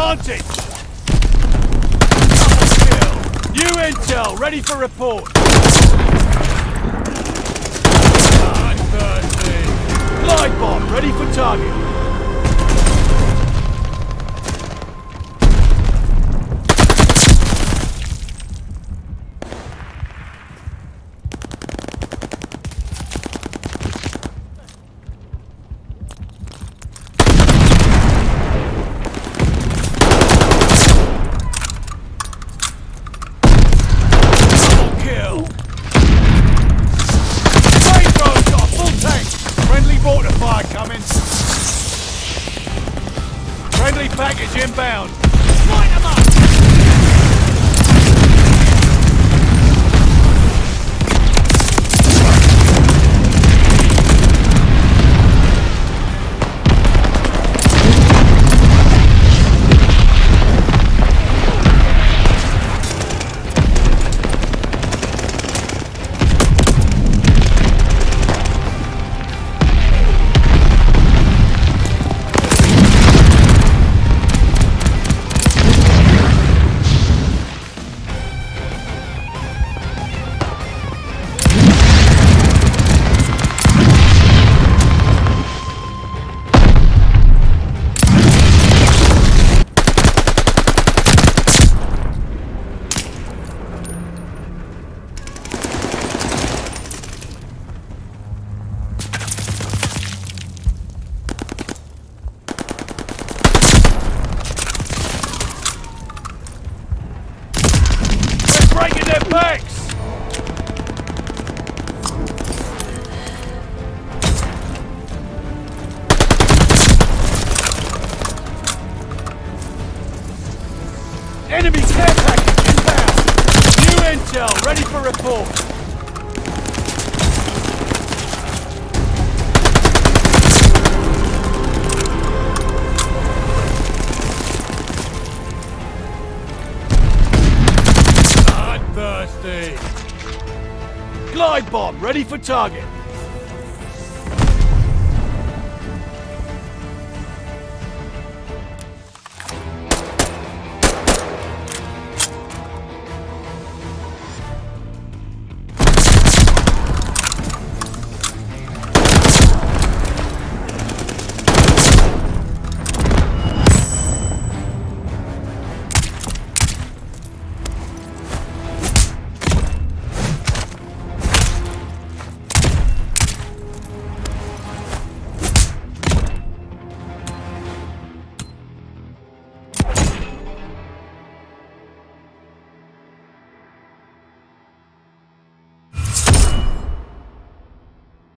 advantage! New intel, ready for report! Glide bomb, ready for target! Fire coming! Friendly package inbound! Light 'em up! Their backs! Enemy care package inbound! New intel, ready for report! Bloodthirsty! Glide bomb, ready for target!